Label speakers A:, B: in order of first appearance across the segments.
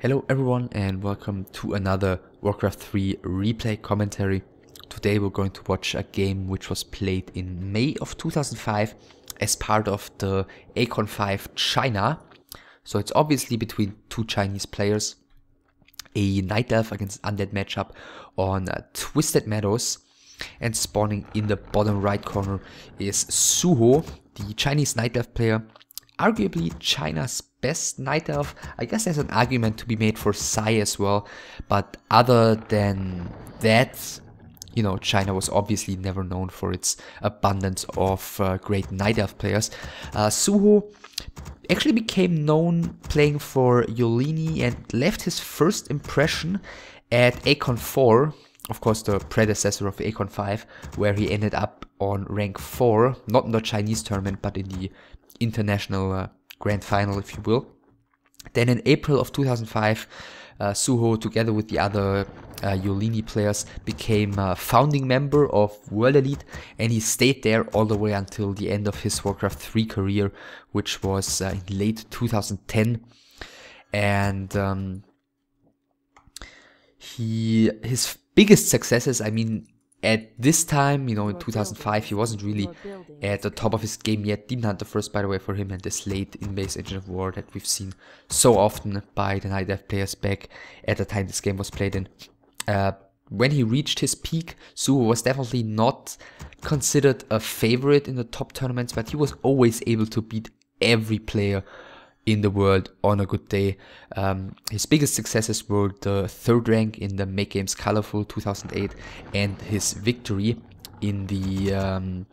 A: Hello everyone and welcome to another Warcraft 3 replay commentary. Today we're going to watch a game which was played in May of 2005 as part of the ACON 5 China. So it's obviously between two Chinese players. A Night Elf against Undead matchup on uh, Twisted Meadows. And spawning in the bottom right corner is Suho, the Chinese Night Elf player arguably China's best Night Elf. I guess there's an argument to be made for Sai as well, but other than that, you know, China was obviously never known for its abundance of uh, great Night Elf players. Uh, Suho actually became known playing for Yolini and left his first impression at Acon 4, of course the predecessor of Acon 5, where he ended up on rank 4, not in the Chinese tournament, but in the international uh, grand final, if you will. Then in April of 2005, uh, Suho, together with the other uh, Yolini players, became a founding member of World Elite, and he stayed there all the way until the end of his Warcraft 3 career, which was uh, in late 2010. And um, he his biggest successes, I mean, at this time, you know, in 2005, he wasn't really at the top of his game yet. Demon Hunter first, by the way, for him, and this late in-base Ancient of War that we've seen so often by the Night Elf players back at the time this game was played in. Uh, when he reached his peak, Suho was definitely not considered a favorite in the top tournaments, but he was always able to beat every player in the world on a good day. Um, his biggest successes were the third rank in the Make Games Colorful 2008 and his victory in the um,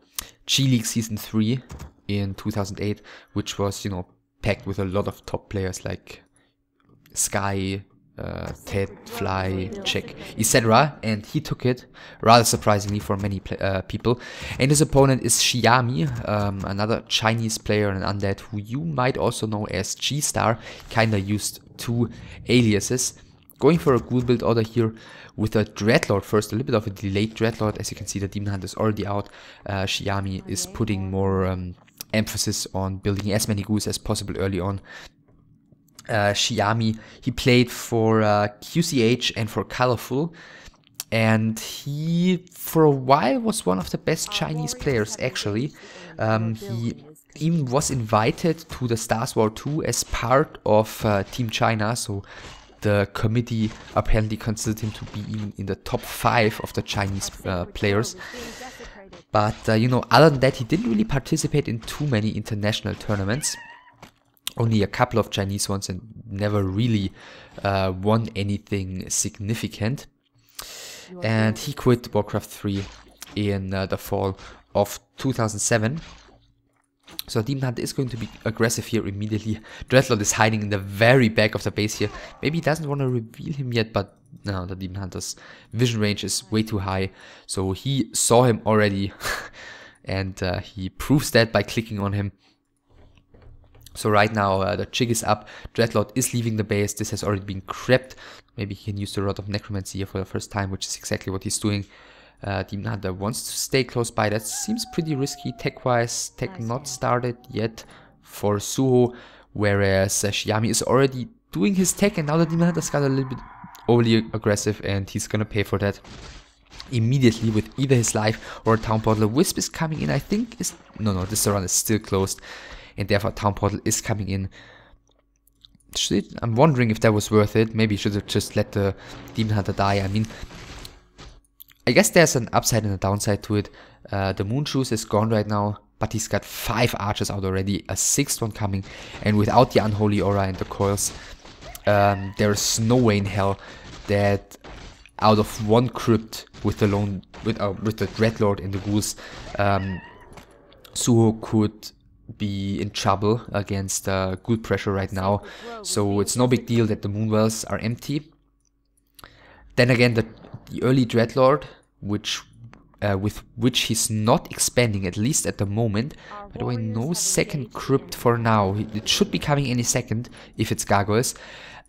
A: G League Season 3 in 2008, which was, you know, packed with a lot of top players like Sky, uh, Ted, Fly, Check, etc. And he took it, rather surprisingly for many uh, people. And his opponent is Xiami, um, another Chinese player and undead who you might also know as G-Star, kinda used two aliases. Going for a ghoul build order here with a Dreadlord first, a little bit of a delayed Dreadlord. As you can see, the Demon Hunter is already out. Uh, is putting more um, emphasis on building as many ghouls as possible early on uh, Xiami. He played for uh, QCH and for Colorful. And he, for a while, was one of the best Chinese players, actually. Um, he even was invited to the Stars War 2 as part of uh, Team China. So the committee apparently considered him to be in the top 5 of the Chinese uh, players. But, uh, you know, other than that, he didn't really participate in too many international tournaments only a couple of Chinese ones and never really uh, won anything significant. And he quit Warcraft 3 in uh, the fall of 2007. So Demon Hunter is going to be aggressive here immediately. Dreadlord is hiding in the very back of the base here. Maybe he doesn't want to reveal him yet, but no, the Demon Hunter's vision range is way too high. So he saw him already and uh, he proves that by clicking on him. So right now uh, the jig is up, Dreadlord is leaving the base, this has already been crept. Maybe he can use the Rod of Necromancy here for the first time, which is exactly what he's doing. Uh, Demon Hunter wants to stay close by, that seems pretty risky tech-wise. Tech not started yet for Suho, whereas uh, Xiami is already doing his tech and now the Demon Hunter's got a little bit overly aggressive and he's gonna pay for that immediately with either his life or a town portal. Wisp is coming in, I think is no no this run is still closed and therefore Town Portal is coming in. I'm wondering if that was worth it. Maybe you should have just let the Demon Hunter die. I mean, I guess there's an upside and a downside to it. Uh, the Moon Shoes is gone right now, but he's got five archers out already, a sixth one coming, and without the Unholy Aura and the coils, um, there's no way in hell that out of one crypt with the lone with uh, with the Dreadlord and the ghouls, um, Suho could be in trouble against uh, good pressure right now. So it's no big deal that the moonwells are empty. Then again, the, the early Dreadlord, which uh, with which he's not expanding, at least at the moment. By the way, no second crypt for now. It should be coming any second if it's gargoyles.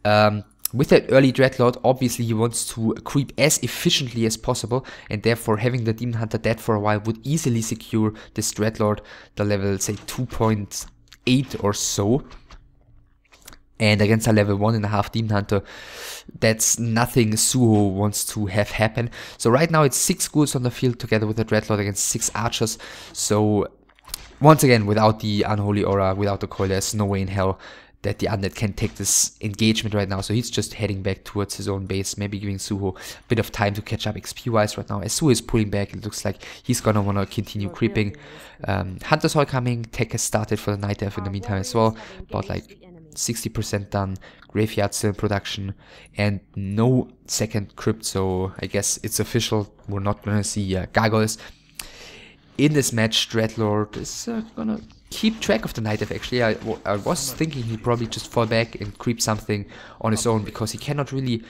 A: Um, with that early Dreadlord, obviously he wants to creep as efficiently as possible, and therefore having the Demon Hunter dead for a while would easily secure this Dreadlord, the level, say, 2.8 or so. And against a level one and a half Demon Hunter, that's nothing Suho wants to have happen. So right now it's six ghouls on the field together with the Dreadlord against six archers. So once again, without the Unholy Aura, without the coil, there's no way in hell that the Undead can take this engagement right now. So he's just heading back towards his own base, maybe giving Suho a bit of time to catch up XP-wise right now. As Suho is pulling back, it looks like he's gonna wanna continue creeping. Um, Hunter's Hall coming, tech has started for the Night Elf in the meantime as well, about like 60% done, Graveyard still in production, and no second crypt, so I guess it's official, we're not gonna see uh, gargoyles. In this match, Dreadlord is uh, gonna keep track of the Night Elf actually. I, I was thinking he'd probably just fall back and creep something on his own, because he cannot really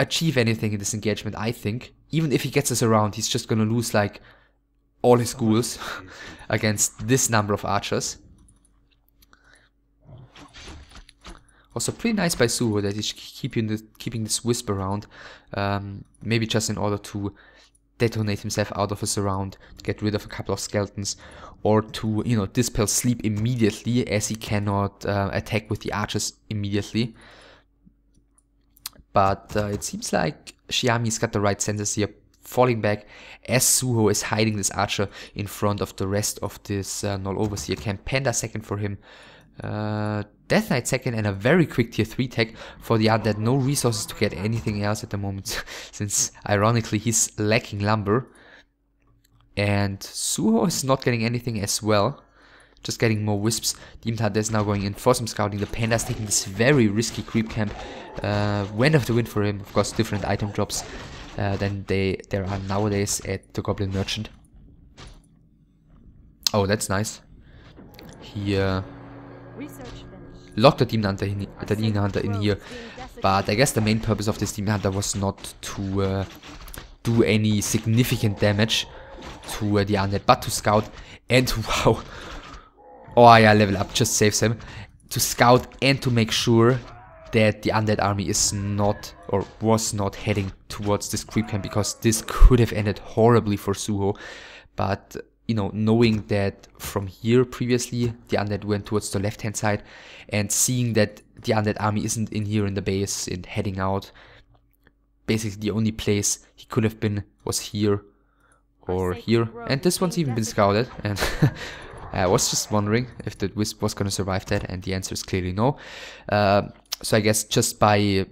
A: achieve anything in this engagement, I think. Even if he gets us around, he's just gonna lose like all his ghouls against this number of archers. Also pretty nice by Suho that he's keeping this, keeping this wisp around. Um, maybe just in order to detonate himself out of a surround, to get rid of a couple of skeletons, or to, you know, dispel sleep immediately as he cannot uh, attack with the archers immediately. But uh, it seems like Xiami's got the right senses here, falling back as Suho is hiding this archer in front of the rest of this uh, Gnoll Overseer camp. Panda second for him. Uh, Death Knight second and a very quick tier 3 tech for the undead. No resources to get anything else at the moment since ironically he's lacking lumber. And Suho is not getting anything as well. Just getting more wisps. Hunter is now going in for some scouting. The Panda is taking this very risky creep camp. Uh, Wand of the Wind for him. Of course different item drops uh, than they there are nowadays at the Goblin Merchant. Oh that's nice. He uh, locked the Demon Hunter in, the Demon Hunter in here. But I guess the main purpose of this Demon Hunter was not to uh, do any significant damage to uh, the undead, but to scout and to, wow. Oh yeah, level up just saves him. To scout and to make sure that the undead army is not or was not heading towards this creep camp because this could have ended horribly for Suho. But you know, knowing that from here previously the undead went towards the left hand side and seeing that the undead army isn't in here in the base and heading out, basically the only place he could have been was here or here. And this one's even been scouted and I was just wondering if the Wisp was going to survive that and the answer is clearly no. Uh, so I guess just by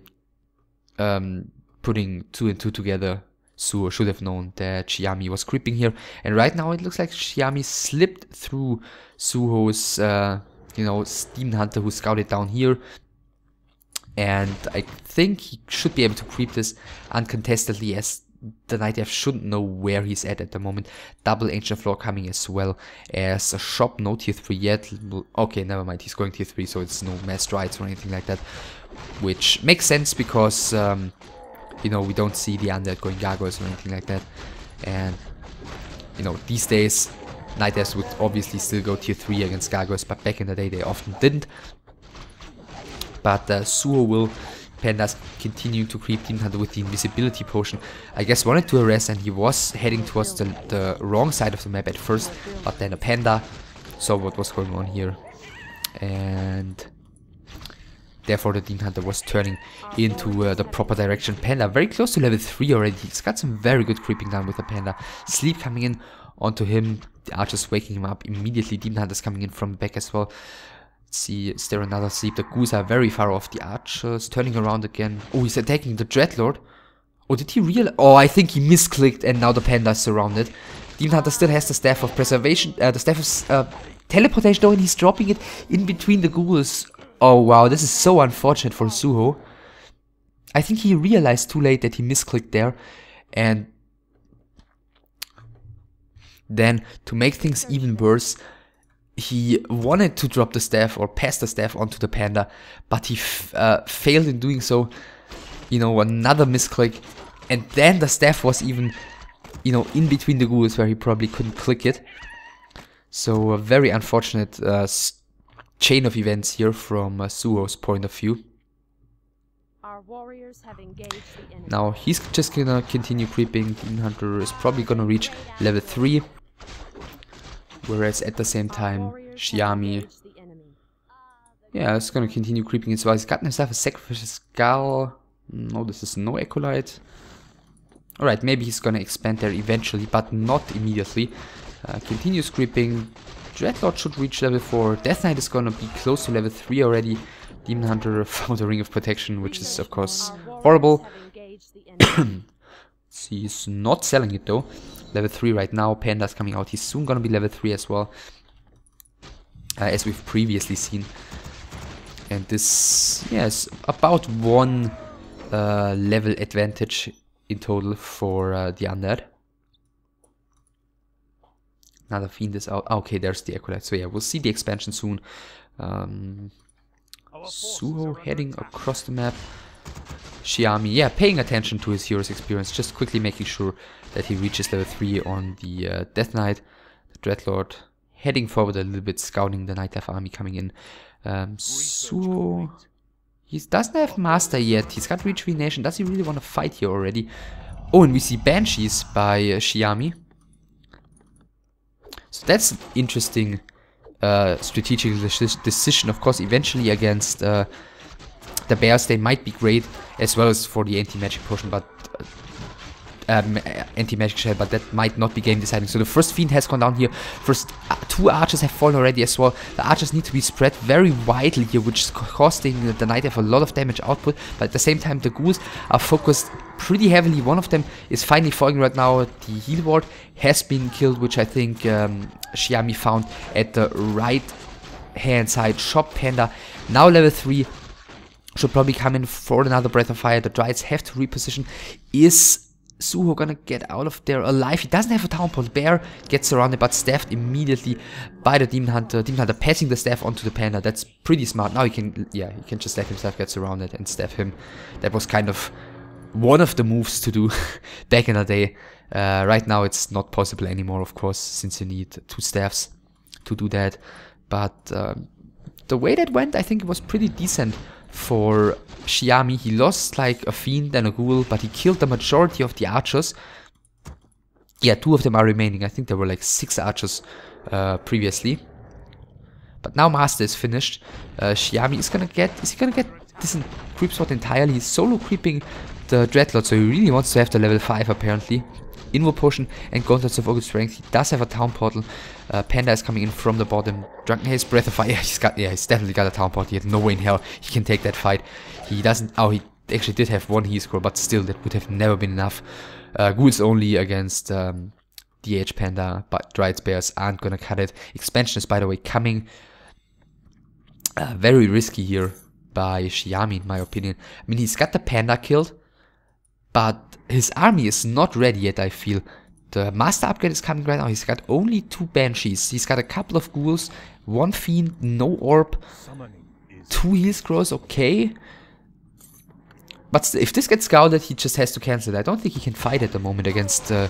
A: um, putting two and two together Suho should have known that Xiami was creeping here. And right now it looks like Xiami slipped through Suho's, uh, you know, Demon Hunter who scouted down here. And I think he should be able to creep this uncontestedly as the Night Elf shouldn't know where he's at at the moment. Double Ancient of Lore coming as well as a shop, no tier 3 yet. Okay, never mind, he's going tier 3, so it's no mass strides or anything like that. Which makes sense because um, you know, we don't see the undead going gargoyles or anything like that. And, you know, these days, Night would obviously still go tier 3 against gargoyles, but back in the day they often didn't. But uh, Suho will Pandas continue to creep Demon Hunter with the invisibility potion. I guess wanted to arrest and he was heading towards the, the wrong side of the map at first, but then a panda saw what was going on here. And Therefore, the Demon Hunter was turning into uh, the proper direction. Panda, very close to level 3 already. He's got some very good creeping down with the Panda. Sleep coming in onto him. The Archer's waking him up immediately. Demon Hunter's coming in from back as well. Let's see, is there another sleep? The Ghouls are very far off. The Archer's turning around again. Oh, he's attacking the Dreadlord. Oh, did he realize? Oh, I think he misclicked and now the Panda is surrounded. Demon Hunter still has the Staff of Preservation, uh, the Staff of uh, Teleportation though, and he's dropping it in between the Ghouls. Oh wow, this is so unfortunate for Suho. I think he realized too late that he misclicked there and then to make things even worse he wanted to drop the staff or pass the staff onto the panda but he uh, failed in doing so you know another misclick and then the staff was even you know in between the ghouls where he probably couldn't click it so a very unfortunate uh, chain of events here from uh, Suho's point of view. Now he's just gonna continue creeping. Demon Hunter is probably gonna reach level 3. Whereas at the same time, Xiami Yeah, it's gonna continue creeping as well. He's gotten himself a sacrificial skull. No, this is no Acolyte. Alright, maybe he's gonna expand there eventually, but not immediately. Uh, continues creeping. Dreadlord should reach level 4. Death Knight is gonna be close to level 3 already. Demon Hunter found a Ring of Protection, which is of course horrible. He's not selling it though. Level 3 right now, Panda's coming out. He's soon gonna be level 3 as well. Uh, as we've previously seen. And this, yes, about one uh, level advantage in total for uh, the undead. Another fiend is out. Ah, okay, there's the acolyte. So yeah, we'll see the expansion soon. Um, Suho heading across the map. Xiami, yeah, paying attention to his hero's experience, just quickly making sure that he reaches level 3 on the uh, Death Knight. The Dreadlord heading forward a little bit, scouting the Night Elf army coming in. Um, Suho he doesn't have Master yet. He's got Rejuvenation. Does he really want to fight here already? Oh, and we see Banshees by uh, Xiami. So that's an interesting uh, strategic decision. Of course, eventually against uh, the Bears, they might be great, as well as for the anti-magic potion, but um, anti-magic shell, but that might not be game deciding. So the first fiend has gone down here. First uh, two archers have fallen already as well. The archers need to be spread very widely here, which is costing the knight have a lot of damage output. But at the same time, the ghouls are focused pretty heavily. One of them is finally falling right now. The heal ward has been killed, which I think um, found at the right hand side. Shop Panda now level 3 should probably come in for another Breath of Fire. The Dryads have to reposition. Is Suho gonna get out of there alive. He doesn't have a town portal. Bear gets surrounded but staffed immediately by the Demon Hunter. Demon Hunter passing the staff onto the Panda. That's pretty smart. Now he can, yeah, he can just let himself get surrounded and staff him. That was kind of one of the moves to do back in the day. Uh, right now it's not possible anymore, of course, since you need two staffs to do that. But uh, the way that went, I think it was pretty decent for Xiami. He lost like a fiend and a ghoul, but he killed the majority of the archers. Yeah, two of them are remaining. I think there were like six archers uh, previously. But now Master is finished. Uh, Xiami is gonna get... Is he gonna get this creep spot entirely? He's solo creeping the Dreadlord, so he really wants to have the level 5 apparently. Invo Potion and Gauntlets of Ogre Strength. He does have a Town Portal. Uh, Panda is coming in from the bottom. Drunken Haze, Breath of Fire. He's got, yeah, he's definitely got a Town Portal. He had no way in hell he can take that fight. He doesn't, oh, he actually did have one heal scroll, but still, that would have never been enough. Uh, Ghouls only against um, DH Panda, but Dryad Bears aren't gonna cut it. Expansion is, by the way, coming. Uh, very risky here by Xiami, in my opinion. I mean, he's got the Panda killed, but his army is not ready yet, I feel. The master upgrade is coming right now. He's got only two banshees. He's got a couple of ghouls, one fiend, no orb, two heal scrolls, okay. But if this gets scouted, he just has to cancel it. I don't think he can fight at the moment against uh,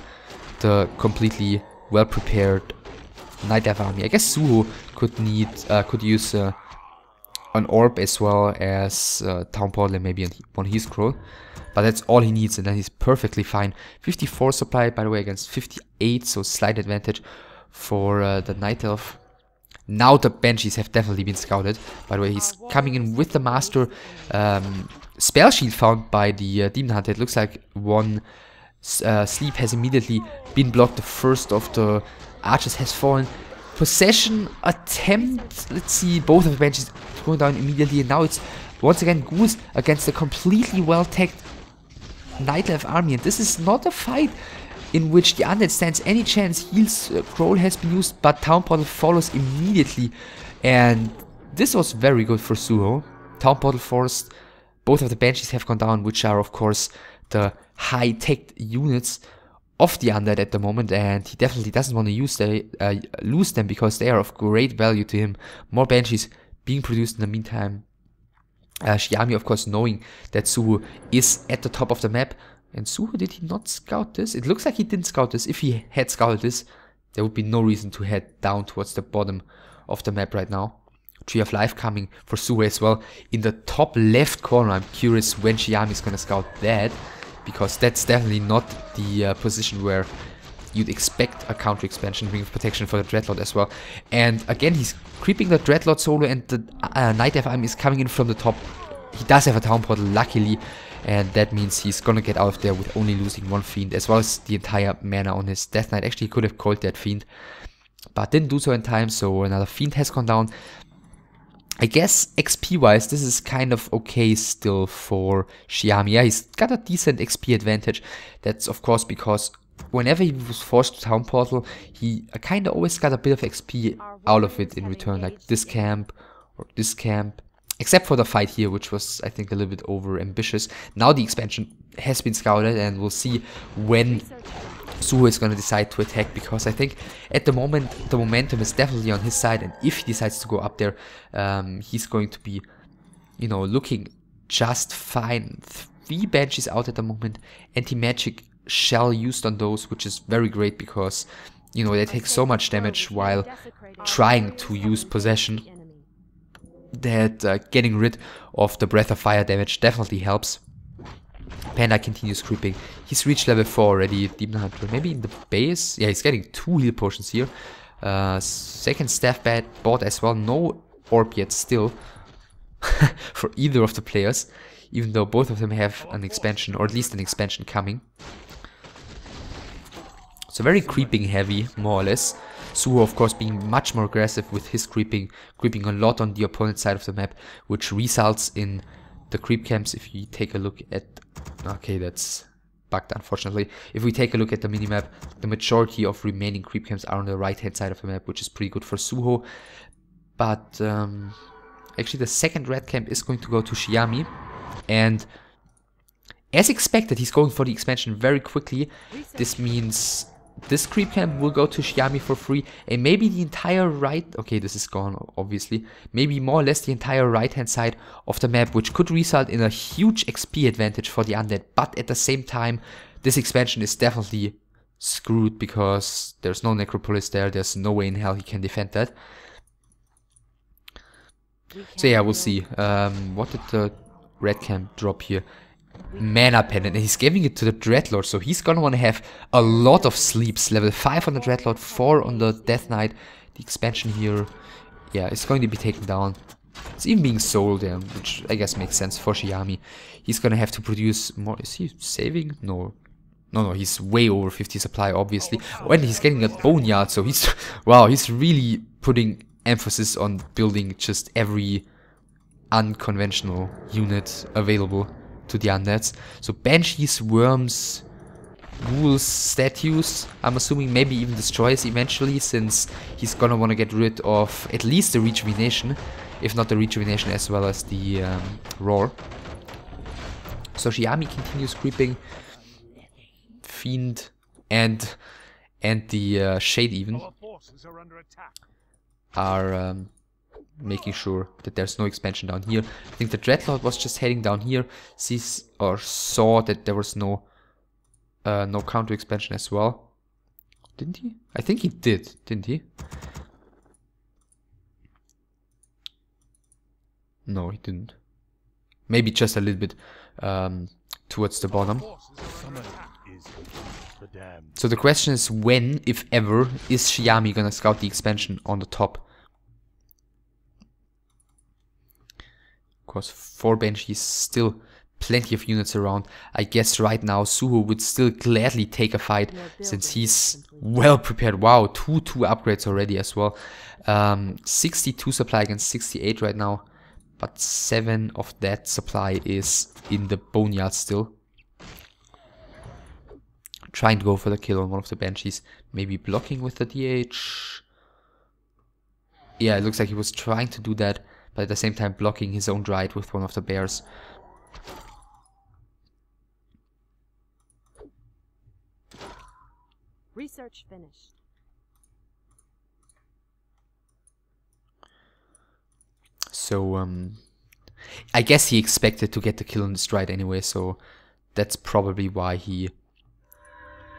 A: the completely well-prepared Night Elf army. I guess Suho could need, uh, could use uh, an orb as well as uh, Town Portal maybe one heal scroll. But that's all he needs and then he's perfectly fine. 54 supply, by the way, against 58, so slight advantage for uh, the Night Elf. Now the Banshees have definitely been scouted. By the way, he's coming in with the Master. Um, spell Shield found by the uh, Demon Hunter. It looks like one uh, sleep has immediately been blocked. The first of the archers has fallen. Possession attempt. Let's see, both of the Banshees going down immediately. And now it's once again Ghouls against a completely well-teched Night Elf army. And this is not a fight in which the undead stands any chance. Heals uh, has been used, but Town Portal follows immediately. And this was very good for Suho. Town Portal forced. Both of the Banshees have gone down, which are of course the high-tech units of the undead at the moment and he definitely doesn't want to use the, uh, lose them because they are of great value to him. More banshees being produced in the meantime uh, Xiami, of course, knowing that Suho is at the top of the map. And Suho, did he not scout this? It looks like he didn't scout this. If he had scouted this, there would be no reason to head down towards the bottom of the map right now. Tree of Life coming for Suho as well. In the top left corner, I'm curious when Xiami is going to scout that. Because that's definitely not the uh, position where you'd expect a counter expansion ring of protection for the Dreadlord as well. And again, he's creeping the Dreadlord solo and the uh, Night Elf is coming in from the top. He does have a town portal, luckily, and that means he's gonna get out of there with only losing one Fiend, as well as the entire mana on his Death Knight. Actually, he could have called that Fiend, but didn't do so in time, so another Fiend has gone down. I guess XP-wise, this is kind of okay still for Xiami. Yeah, he's got a decent XP advantage. That's of course because whenever he was forced to Town Portal, he kind of always got a bit of XP out of it in return, like this camp or this camp. Except for the fight here, which was, I think, a little bit over ambitious. Now the expansion has been scouted and we'll see when Suho is going to decide to attack because I think at the moment the momentum is definitely on his side and if he decides to go up there um, he's going to be you know looking just fine. Three banshees out at the moment, anti-magic shell used on those which is very great because you know they take so much damage while trying to use possession that uh, getting rid of the breath of fire damage definitely helps. Panda continues creeping. He's reached level 4 already, Demon Hunter. Maybe in the base? Yeah, he's getting two heal potions here. Uh, second staff bad bought as well. No orb yet still for either of the players. Even though both of them have an expansion, or at least an expansion coming. So very creeping heavy, more or less. Suho of course being much more aggressive with his creeping, creeping a lot on the opponent's side of the map, which results in the creep camps, if you take a look at... Okay, that's bugged unfortunately. If we take a look at the minimap, the majority of remaining creep camps are on the right hand side of the map, which is pretty good for Suho. But um, actually the second red camp is going to go to Xiami. And as expected, he's going for the expansion very quickly. This means this creep camp will go to Xiami for free and maybe the entire right okay this is gone obviously. Maybe more or less the entire right hand side of the map which could result in a huge XP advantage for the undead. But at the same time this expansion is definitely screwed because there's no necropolis there. There's no way in hell he can defend that. So yeah we'll see. um, what did the red camp drop here mana pendant and he's giving it to the Dreadlord so he's gonna wanna have a lot of sleeps. Level 5 on the Dreadlord 4 on the Death Knight. The expansion here yeah it's going to be taken down. It's even being sold there which I guess makes sense for Xiami he's gonna have to produce more is he saving? No. No no he's way over 50 supply obviously. When he's getting a boneyard so he's wow he's really putting emphasis on building just every unconventional unit available to the undeads. So banshees, worms, ghouls, statues, I'm assuming maybe even destroys eventually since he's gonna wanna get rid of at least the rejuvenation, if not the rejuvenation as well as the um, roar. So Xiami continues creeping, Fiend and and the uh, Shade even are um, making sure that there's no expansion down here. I think the Dreadlord was just heading down here, sees or saw that there was no uh, no counter expansion as well. Didn't he? I think he did, didn't he? No, he didn't. Maybe just a little bit um, towards the bottom. So the question is when, if ever, is Xiami gonna scout the expansion on the top? Course, 4 Banshees still plenty of units around. I guess right now Suho would still gladly take a fight since he's well prepared. Wow, 2 2 upgrades already as well. Um, 62 supply against 68 right now, but 7 of that supply is in the Boneyard still. Trying to go for the kill on one of the Banshees. Maybe blocking with the DH. Yeah, it looks like he was trying to do that but at the same time blocking his own ride with one of the bears.
B: Research finished.
A: So, um, I guess he expected to get the kill on the stride anyway, so that's probably why he,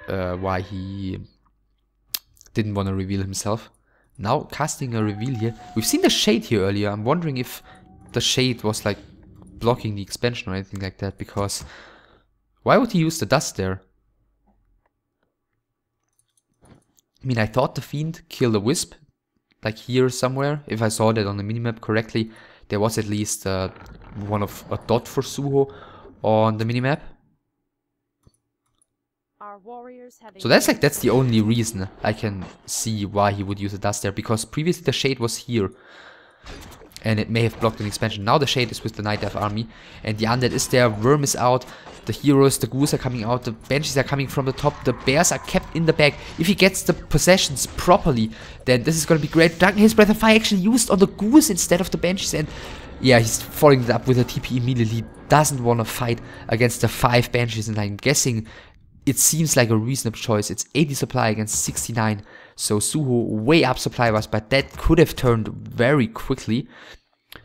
A: uh, why he didn't want to reveal himself. Now casting a reveal here. We've seen the shade here earlier. I'm wondering if the shade was like blocking the expansion or anything like that because why would he use the dust there? I mean, I thought the Fiend killed a Wisp, like here somewhere. If I saw that on the minimap correctly, there was at least uh, one of a dot for Suho on the minimap. So that's like, that's the only reason I can see why he would use a dust there, because previously the Shade was here. And it may have blocked an expansion. Now the Shade is with the Night Elf army, and the Undead is there, Worm is out, the heroes, the ghouls are coming out, the banshees are coming from the top, the bears are kept in the back. If he gets the possessions properly, then this is gonna be great. Dragon his Breath of Fire actually used on the ghouls instead of the banshees, and yeah, he's following it up with a TP immediately. Doesn't want to fight against the 5 banshees, and I'm guessing it seems like a reasonable choice. It's 80 supply against 69, so Suho way up supply-wise, but that could have turned very quickly.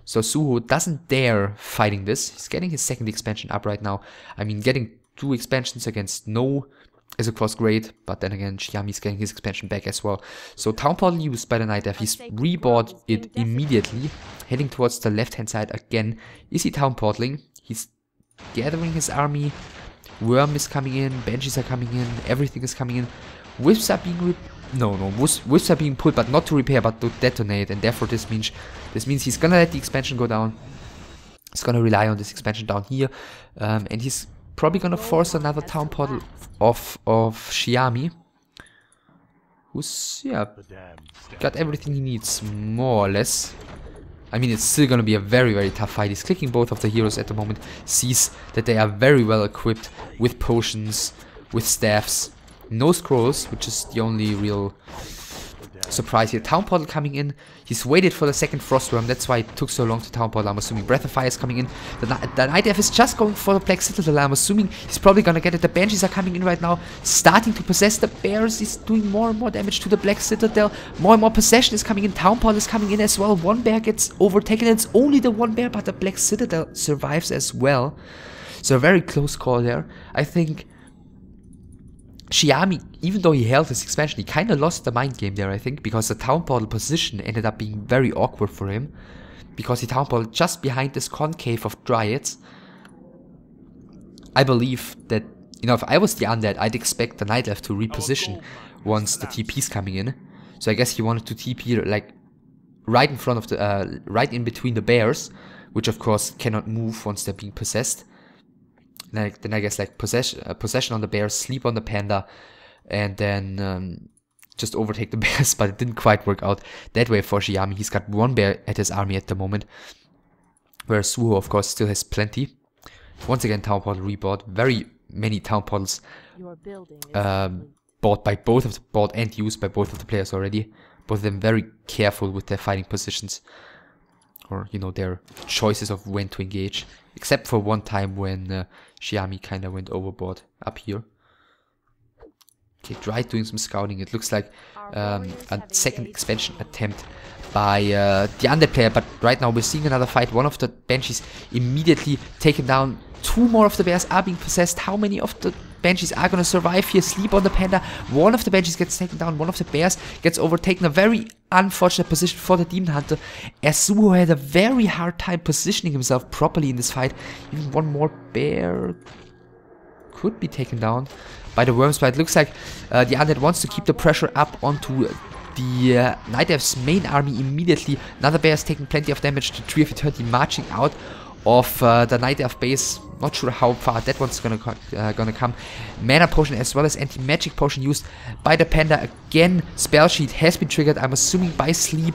A: So Suho doesn't dare fighting this. He's getting his second expansion up right now. I mean, getting two expansions against no is of course great, but then again, Xiami's getting his expansion back as well. So Town Portal used by the Night Elf, he's rebought it immediately, heading towards the left-hand side again. Is he Town Portaling? He's gathering his army, Worm is coming in, Banshees are coming in, everything is coming in. Wisps are being no, no, wisps are being pulled, but not to repair, but to detonate, and therefore this means this means he's gonna let the expansion go down. He's gonna rely on this expansion down here, um, and he's probably gonna force another town portal off of Xiami, who's yeah got everything he needs more or less. I mean, it's still gonna be a very, very tough fight. He's clicking both of the heroes at the moment, sees that they are very well equipped with potions, with staffs, no scrolls, which is the only real surprise here. Town Portal coming in. He's waited for the second Frost Worm. That's why it took so long to Town Portal. I'm assuming Breath of Fire is coming in. The, the Night Elf is just going for the Black Citadel. I'm assuming he's probably gonna get it. The Banshees are coming in right now. Starting to possess the Bears. He's doing more and more damage to the Black Citadel. More and more possession is coming in. Town Portal is coming in as well. One bear gets overtaken. It's only the one bear, but the Black Citadel survives as well. So a very close call there. I think Xiami, even though he held his expansion, he kind of lost the mind game there, I think, because the town portal position ended up being very awkward for him. Because he town portal just behind this concave of dryads. I believe that, you know, if I was the undead, I'd expect the Night Elf to reposition once the TP's coming in. So I guess he wanted to TP, like, right in front of the, uh, right in between the bears, which of course cannot move once they're being possessed then, then I guess like possession, uh, possession on the bear, sleep on the panda, and then um, just overtake the bears. But it didn't quite work out that way for Xiami. He's got one bear at his army at the moment, whereas Suho, of course, still has plenty. Once again, town portal rebought. Very many town portals um, bought by both of the bought and used by both of the players already. Both of them very careful with their fighting positions or you know their choices of when to engage except for one time when uh, Xiami kind of went overboard up here. Okay tried doing some scouting. It looks like um, a second expansion attempt by uh, the undead player but right now we're seeing another fight. One of the banshees immediately taken down. Two more of the bears are being possessed. How many of the Banshees are gonna survive here, sleep on the Panda. One of the Banshees gets taken down, one of the Bears gets overtaken. A very unfortunate position for the Demon Hunter, as Suho had a very hard time positioning himself properly in this fight. Even one more Bear could be taken down by the Worms, but it looks like uh, the Undead wants to keep the pressure up onto the uh, Night Elf's main army immediately. Another Bear is taking plenty of damage, the Tree of Eternity marching out of uh, the Night Elf base. Not sure how far that one's gonna uh, gonna come. Mana potion as well as anti-magic potion used by the panda. Again, spell sheet has been triggered. I'm assuming by sleep.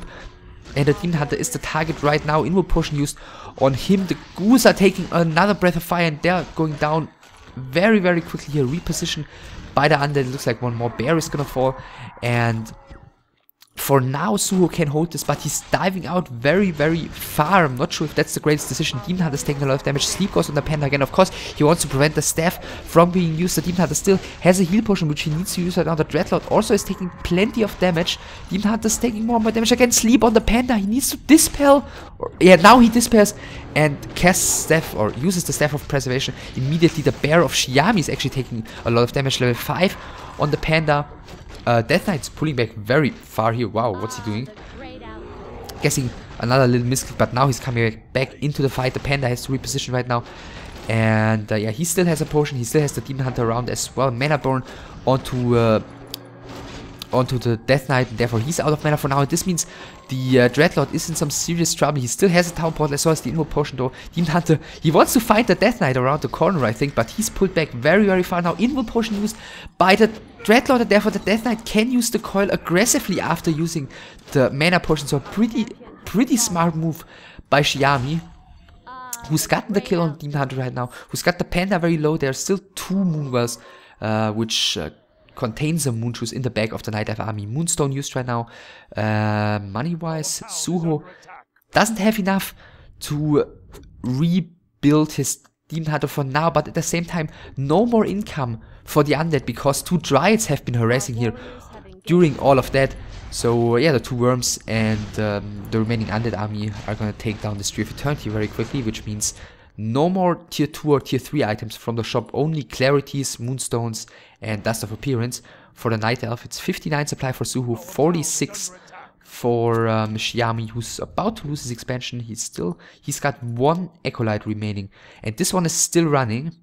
A: And the Demon Hunter is the target right now. Inward potion used on him. The ghouls are taking another breath of fire and they're going down very, very quickly here. Reposition by the undead. It looks like one more bear is gonna fall. And for now, Suho can hold this, but he's diving out very, very far. I'm not sure if that's the greatest decision. Demon Hunter is taking a lot of damage. Sleep goes on the Panda again. Of course, he wants to prevent the staff from being used. The Demon Hunter still has a heal potion, which he needs to use right now. The Dreadlord also is taking plenty of damage. Demon Hunter is taking more and more damage. Again, Sleep on the Panda. He needs to dispel. Or, yeah, now he dispels and casts Staff, or uses the Staff of Preservation. Immediately, the Bear of Xiami is actually taking a lot of damage. Level 5 on the Panda. Uh, Death Knight's pulling back very far here. Wow, what's he doing? Guessing another little misclick, but now he's coming back into the fight. The Panda has to reposition right now. And uh, yeah, he still has a potion. He still has the Demon Hunter around as well. Mana Burn onto uh, onto the Death Knight, and therefore he's out of mana for now. This means the uh, Dreadlord is in some serious trouble. He still has a Town Portal as well as the Invoke Potion though. Demon Hunter, he wants to find the Death Knight around the corner, I think, but he's pulled back very, very far now. Invoke Potion used by the Dreadlord, and therefore the Death Knight can use the coil aggressively after using the Mana Potion. So pretty, pretty smart move by Xiami who's gotten the kill on Demon Hunter right now, who's got the Panda very low. There are still two Moonwells, uh, which uh, contains some Moonshoes in the back of the Night Elf army. Moonstone used right now. Uh, Money-wise, Suho doesn't have enough to rebuild his Demon Hunter for now, but at the same time, no more income for the Undead because two Dryads have been harassing here during all of that. So yeah, the two worms and um, the remaining undead army are gonna take down the Tree of Eternity very quickly, which means no more tier 2 or tier 3 items from the shop, only clarities, moonstones and dust of appearance. For the night elf, it's 59 supply for Suho, 46 for um, Xiami, who's about to lose his expansion. He's still, he's got one Acolyte remaining, and this one is still running.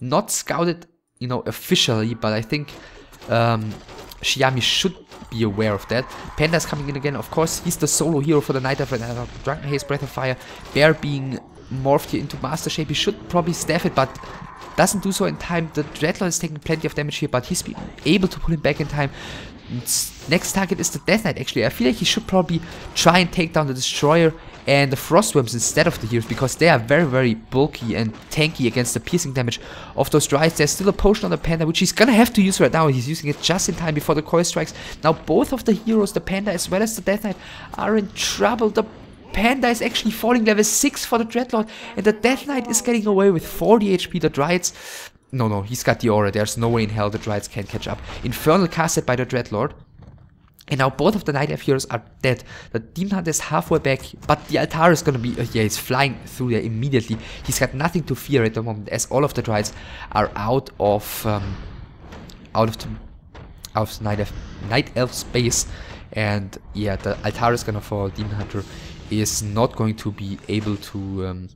A: Not scouted, you know, officially, but I think um, Xiami should be aware of that. Panda's coming in again, of course, he's the solo hero for the Night of uh, Drunken Haze, Breath of Fire. Bear being morphed here into Master Shape, he should probably staff it, but doesn't do so in time. The Dreadlord is taking plenty of damage here, but he's able to pull him back in time. Next target is the Death Knight, actually. I feel like he should probably try and take down the Destroyer and the Frostworms instead of the Heroes because they are very, very bulky and tanky against the piercing damage of those Dryads. There's still a potion on the Panda, which he's gonna have to use right now. He's using it just in time before the coil strikes. Now, both of the heroes, the Panda as well as the Death Knight, are in trouble. The Panda is actually falling level 6 for the Dreadlord, and the Death Knight is getting away with 40 HP. The Dryads no, no, he's got the aura. There's no way in hell the Dryads can catch up. Infernal casted by the Dreadlord. And now both of the Night Elf heroes are dead. The Demon Hunter is halfway back, but the altar is gonna be... Uh, yeah, he's flying through there immediately. He's got nothing to fear at the moment, as all of the Dryads are out of... Um, out of the... Out of Night Elf, Night Elf space. And yeah, the altar is gonna fall. Demon Hunter is not going to be able to um,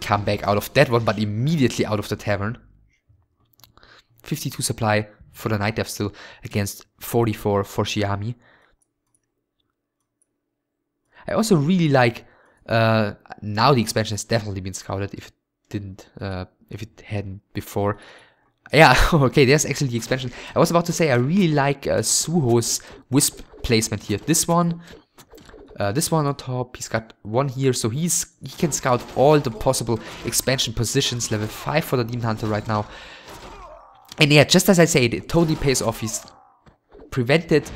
A: come back out of that one, but immediately out of the tavern. 52 supply for the Night Elf still against 44 for Xiami. I also really like uh, now the expansion has definitely been scouted if it didn't uh, if it hadn't before. Yeah, okay, there's actually the expansion. I was about to say I really like uh, Suho's Wisp placement here. This one, uh, this one on top, he's got one here, so he's he can scout all the possible expansion positions. Level 5 for the Demon Hunter right now. And yeah, just as I said, it totally pays off. He's prevented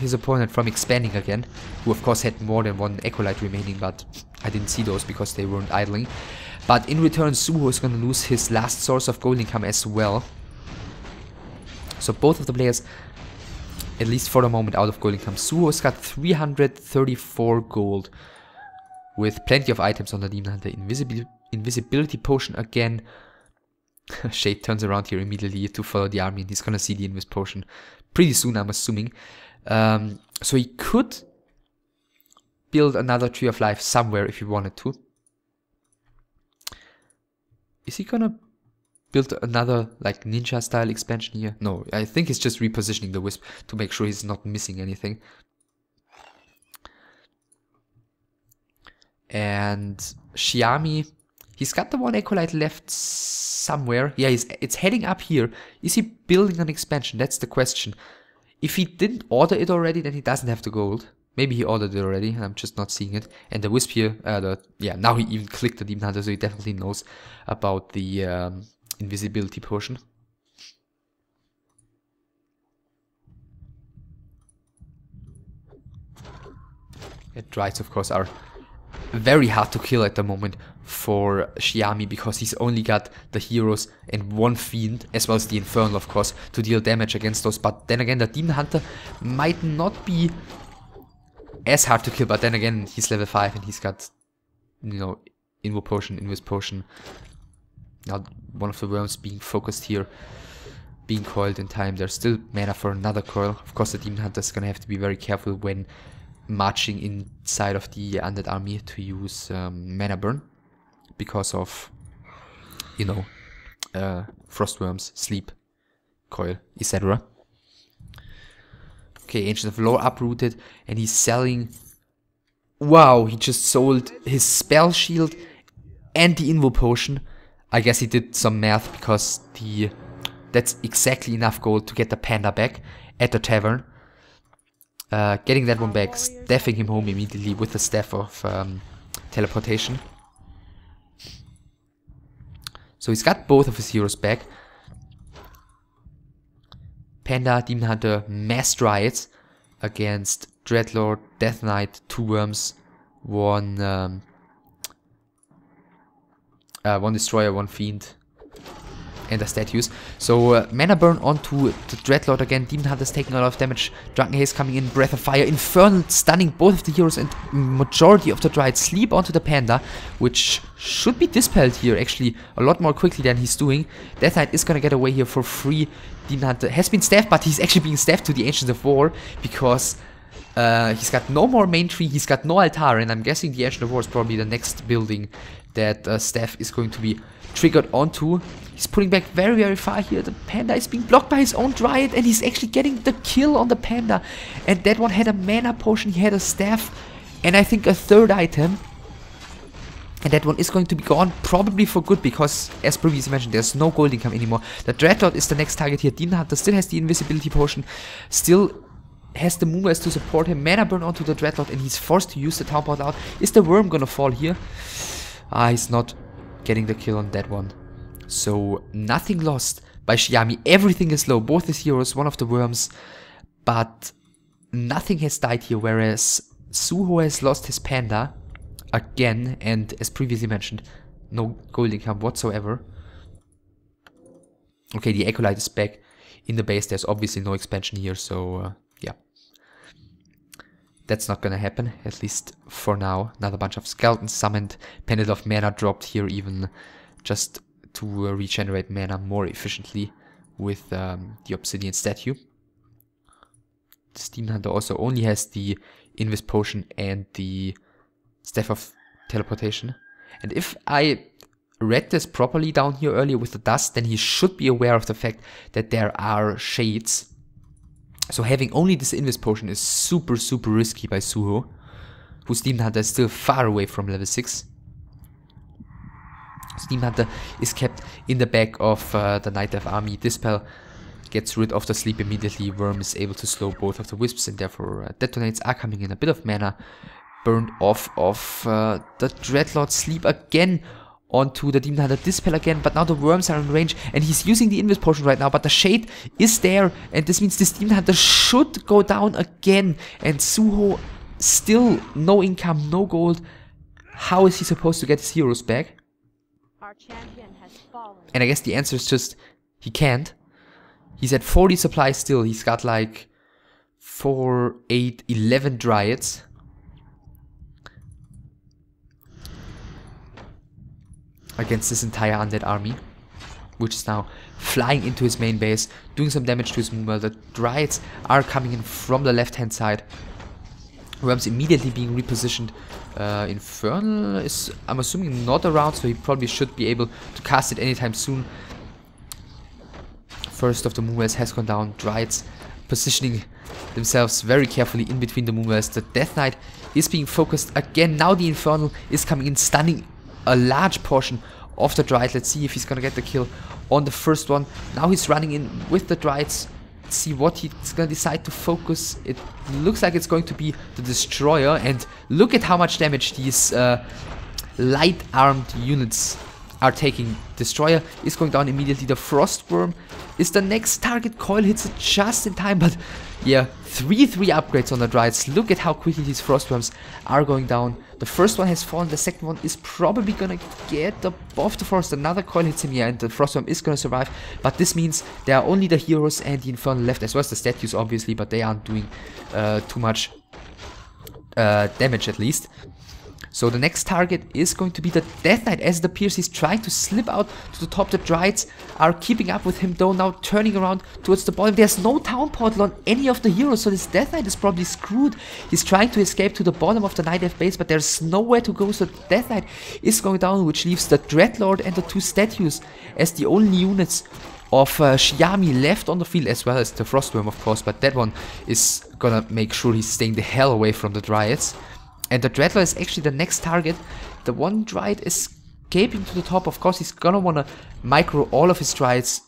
A: his opponent from expanding again, who of course had more than one Acolyte remaining, but I didn't see those because they weren't idling. But in return, Suho is gonna lose his last source of gold income as well. So both of the players, at least for the moment, out of gold income. Suho's got 334 gold, with plenty of items on the Demon Hunter. Invisibil invisibility potion again, Shade turns around here immediately to follow the army and he's gonna see the Invis potion pretty soon, I'm assuming. Um, so he could build another Tree of Life somewhere if he wanted to. Is he gonna build another like ninja style expansion here? No, I think he's just repositioning the Wisp to make sure he's not missing anything. And Xiami He's got the one Acolyte left somewhere. Yeah, he's, it's heading up here. Is he building an expansion? That's the question. If he didn't order it already, then he doesn't have the gold. Maybe he ordered it already, I'm just not seeing it. And the Wisp here, uh, the, yeah, now he even clicked the Demon Hunter, so he definitely knows about the um, invisibility potion. Yeah, Dryads, of course, are very hard to kill at the moment for Xiami because he's only got the heroes and one fiend as well as the infernal of course to deal damage against those but then again the demon hunter might not be as hard to kill but then again he's level 5 and he's got you know invo potion invis potion now one of the worms being focused here being coiled in time there's still mana for another coil of course the demon hunter is gonna have to be very careful when marching inside of the undead army to use um, mana burn because of you know uh, frostworms, sleep, coil, etc. Okay, Ancient of Lore uprooted, and he's selling... Wow, he just sold his Spell Shield and the Invo Potion. I guess he did some math because the that's exactly enough gold to get the panda back at the tavern. Uh, getting that one back, staffing him home immediately with the staff of um, teleportation. So he's got both of his heroes back. Panda, Demon Hunter, Mass Dryads against Dreadlord, Death Knight, two Worms, one um, uh, one Destroyer, one Fiend, and the statues. So uh, mana burn onto the Dreadlord again. Demon Hunter's taking a lot of damage. Drunken Haze coming in. Breath of Fire. Infernal stunning both of the heroes and majority of the Dryad sleep onto the Panda, which should be dispelled here actually a lot more quickly than he's doing. Death Knight is gonna get away here for free. Demon Hunter has been staffed, but he's actually being staffed to the Ancients of War because uh, he's got no more main tree, he's got no altar, and I'm guessing the Ancient of War is probably the next building that uh, Staff is going to be triggered onto. He's pulling back very, very far here. The Panda is being blocked by his own Dryad, and he's actually getting the kill on the Panda. And that one had a mana potion, he had a staff, and I think a third item. And that one is going to be gone, probably for good, because, as previously mentioned, there's no gold income anymore. The Dreadlord is the next target here. Demon Hunter still has the invisibility potion, still has the Moonrise to support him. Mana burn onto the Dreadlord, and he's forced to use the Town Portal out. Is the Worm gonna fall here? Ah, he's not getting the kill on that one. So, nothing lost by Xiami. Everything is low. Both his heroes, one of the worms. But nothing has died here, whereas Suho has lost his panda again. And as previously mentioned, no gold income whatsoever. Okay, the Acolyte is back in the base. There's obviously no expansion here, so uh, that's not gonna happen, at least for now. Another bunch of skeletons summoned, Pendant of Mana dropped here even, just to uh, regenerate mana more efficiently with um, the Obsidian statue. Demon Hunter also only has the Invis Potion and the Staff of Teleportation. And if I read this properly down here earlier with the dust, then he should be aware of the fact that there are shades so having only this Invis potion is super super risky by Suho, whose Demon Hunter is still far away from level 6. Demon Hunter is kept in the back of uh, the Night Elf army. Dispel gets rid of the sleep immediately. Worm is able to slow both of the wisps and therefore uh, detonates are coming in. A bit of mana burned off of uh, the Dreadlord sleep again onto the Demon Hunter Dispel again, but now the worms are in range, and he's using the Invis Potion right now, but the Shade is there, and this means this Demon Hunter should go down again, and Suho still no income, no gold. How is he supposed to get his heroes back? our champion And I guess the answer is just, he can't. He's at 40 supplies still, he's got like 4, 8, 11 Dryads. Against this entire undead army, which is now flying into his main base, doing some damage to his Moonwell. The Dryads are coming in from the left-hand side. Worm's immediately being repositioned. Uh, Infernal is, I'm assuming, not around, so he probably should be able to cast it anytime soon. First of the Moonwells has gone down. Dryads positioning themselves very carefully in between the Moonwells. The Death Knight is being focused again. Now the Infernal is coming in, stunning a large portion of the Dryad. Let's see if he's gonna get the kill on the first one. Now he's running in with the Dryads. Let's see what he's gonna decide to focus. It looks like it's going to be the Destroyer. And look at how much damage these uh, light-armed units are taking. Destroyer is going down immediately. The Frostworm is the next target. Coil hits it just in time, but yeah, 3-3 upgrades on the Dryads. Look at how quickly these Frostworms are going down. The first one has fallen, the second one is probably gonna get above the forest. Another coil hits him here and the Frostworm is gonna survive. But this means there are only the heroes and the Infernal left, as well as the statues obviously, but they aren't doing uh, too much uh, damage at least. So the next target is going to be the Death Knight. As it appears, he's trying to slip out to the top. The Dryads are keeping up with him though, now turning around towards the bottom. There's no town portal on any of the heroes, so this Death Knight is probably screwed. He's trying to escape to the bottom of the Night Nightdive base, but there's nowhere to go, so the Death Knight is going down, which leaves the Dreadlord and the two statues as the only units of uh, left on the field as well as the Frostworm of course, but that one is gonna make sure he's staying the hell away from the Dryads. And the Dreadlord is actually the next target. The one Dryad escaping to the top, of course he's gonna wanna micro all of his Dryads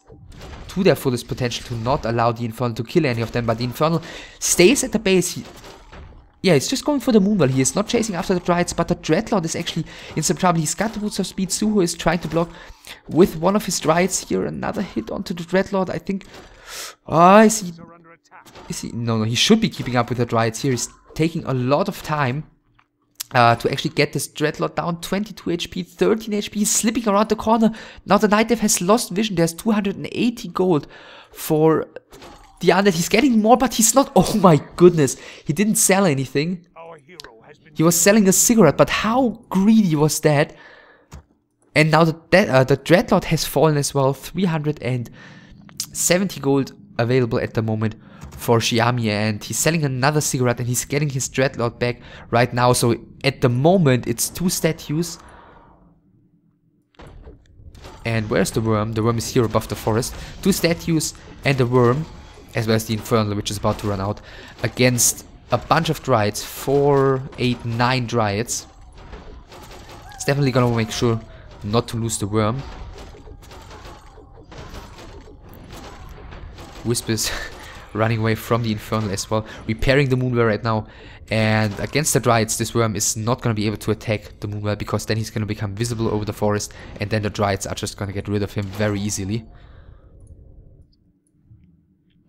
A: to their fullest potential to not allow the Infernal to kill any of them, but the Infernal stays at the base. He, yeah, he's just going for the Moonwell. He is not chasing after the Dryads, but the Dreadlord is actually in some trouble. He's got the Boots of Speed. Suho is trying to block with one of his Dryads here. Another hit onto the Dreadlord. I think... Oh, is he... Is he... No, no, he should be keeping up with the Dryads here. He's taking a lot of time. Uh, to actually get this Dreadlord down 22 HP, 13 HP, slipping around the corner. Now the Night Elf has lost vision, there's 280 gold for the undead. He's getting more, but he's not, oh my goodness, he didn't sell anything. He was selling a ziggurat, but how greedy was that? And now the, uh, the Dreadlord has fallen as well, 370 gold available at the moment for Xiami and he's selling another ziggurat and he's getting his Dreadlord back right now. So at the moment it's two statues. And where's the worm? The worm is here above the forest. Two statues and the worm, as well as the Infernal which is about to run out, against a bunch of Dryads. Four, eight, nine Dryads. It's definitely gonna make sure not to lose the worm. Whispers running away from the Infernal as well, repairing the Moonwell right now. And against the Dryads, this Worm is not going to be able to attack the Moonwell because then he's going to become visible over the forest and then the Dryads are just going to get rid of him very easily.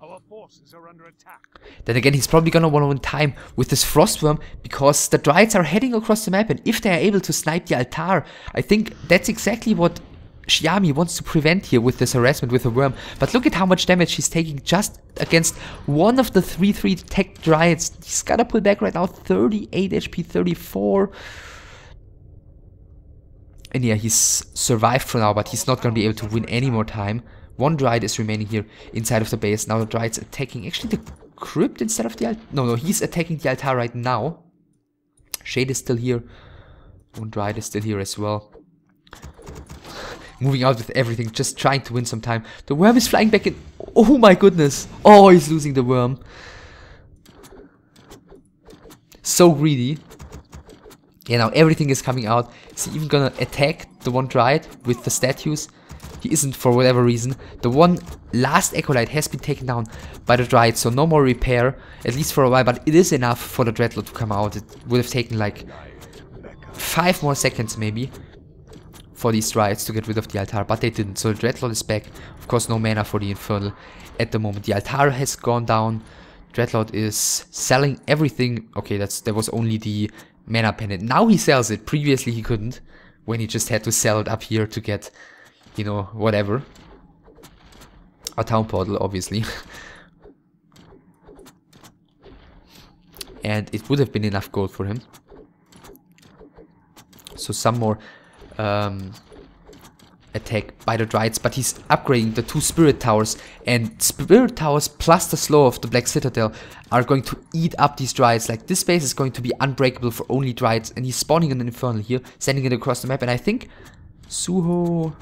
A: Our forces are under attack. Then again, he's probably gonna want to win time with this Frostworm because the Dryads are heading across the map and if they are able to snipe the Altar, I think that's exactly what Xiami wants to prevent here with this harassment with the worm. But look at how much damage he's taking just against one of the 3-3 tech dryads. He's gotta pull back right now, 38 HP, 34. And yeah, he's survived for now, but he's not gonna be able to win any more time. One Dryad is remaining here inside of the base. Now the Dryad's attacking actually the Crypt instead of the Altar. No, no, he's attacking the Altar right now. Shade is still here. One Dryad is still here as well moving out with everything, just trying to win some time. The worm is flying back in. Oh my goodness. Oh, he's losing the worm. So greedy. Yeah, now everything is coming out. Is he even gonna attack the one Dryad with the statues? He isn't for whatever reason. The one last Acolyte has been taken down by the Dryad, so no more repair, at least for a while, but it is enough for the Dreadlord to come out. It would have taken like 5 more seconds maybe for these Dryads to get rid of the Altar, but they didn't. So Dreadlord is back. Of course, no mana for the Infernal at the moment. The Altar has gone down. Dreadlord is selling everything. Okay, that's that was only the mana pendant. Now he sells it. Previously he couldn't, when he just had to sell it up here to get, you know, whatever. A town portal, obviously. and it would have been enough gold for him. So some more um, attack by the Dryads, but he's upgrading the two Spirit Towers, and Spirit Towers plus the Slow of the Black Citadel are going to eat up these Dryads. Like, this base is going to be unbreakable for only Dryads, and he's spawning an Infernal here, sending it across the map, and I think Suho...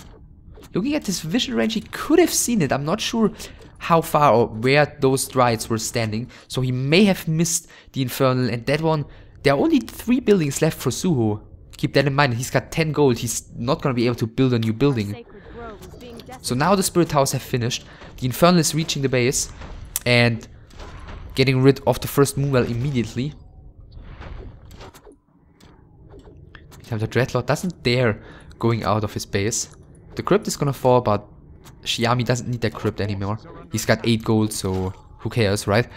A: Looking at this vision range, he could have seen it. I'm not sure how far or where those Dryads were standing, so he may have missed the Infernal, and that one... There are only three buildings left for Suho. Keep that in mind. He's got 10 gold. He's not going to be able to build a new building. So now the Spirit Towers have finished. The Infernal is reaching the base. And getting rid of the first Moonwell immediately. The Dreadlord doesn't dare going out of his base. The crypt is gonna fall, but Xiami doesn't need that crypt anymore. He's got 8 gold, so who cares, right?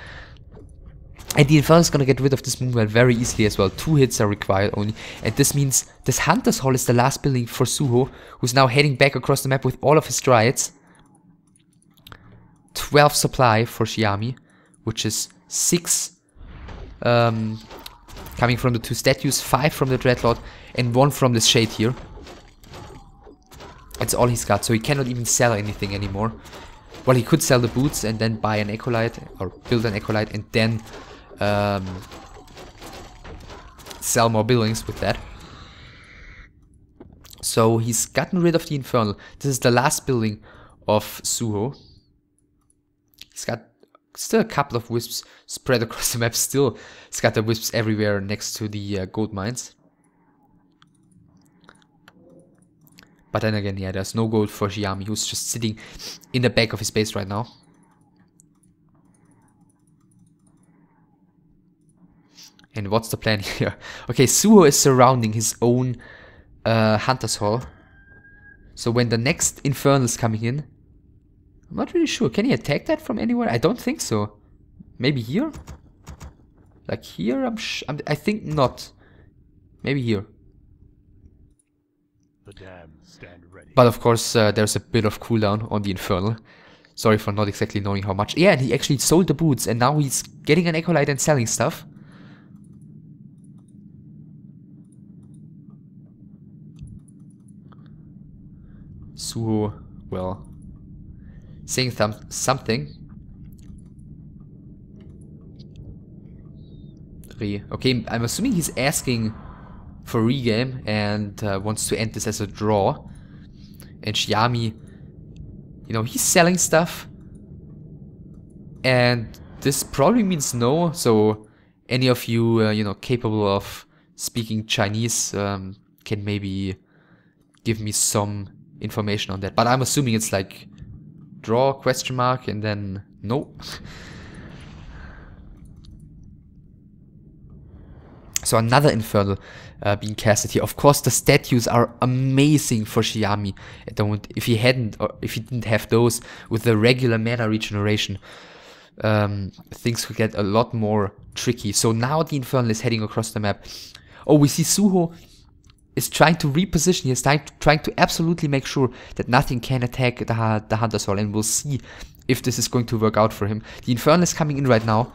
A: And the Infernal is gonna get rid of this Moonwell very easily as well. Two hits are required only. And this means this Hunter's Hall is the last building for Suho, who's now heading back across the map with all of his Dryads. 12 supply for Xiami, which is 6 um, coming from the two statues, 5 from the Dreadlord, and 1 from this Shade here. That's all he's got, so he cannot even sell anything anymore. Well, he could sell the boots and then buy an Acolyte, or build an Acolyte, and then um, sell more buildings with that. So he's gotten rid of the Infernal. This is the last building of Suho. He's got still a couple of wisps spread across the map, still He's got the wisps everywhere next to the uh, gold mines. But then again, yeah, there's no gold for Xiami, who's just sitting in the back of his base right now. And what's the plan here? Okay, Suho is surrounding his own uh, Hunter's Hall. So when the next Infernal is coming in, I'm not really sure. Can he attack that from anywhere? I don't think so. Maybe here? Like here? I'm, I'm i think not. Maybe here. But of course, uh, there's a bit of cooldown on the Infernal. Sorry for not exactly knowing how much. Yeah, and he actually sold the boots, and now he's getting an Acolyte and selling stuff. Suho, well, saying th something. Re. Okay, I'm assuming he's asking for regame and uh, wants to end this as a draw. And Xiami, you know, he's selling stuff. And this probably means no, so any of you, uh, you know, capable of speaking Chinese um, can maybe give me some information on that. But I'm assuming it's like draw question mark and then no. so another Infernal uh, being casted here. Of course, the statues are amazing for moment. If he hadn't, or if he didn't have those with the regular mana regeneration, um, things could get a lot more tricky. So now the Infernal is heading across the map. Oh, we see Suho is trying to reposition. He's trying to, trying to absolutely make sure that nothing can attack the, the Hunter's Hall. And we'll see if this is going to work out for him. The Infernal is coming in right now.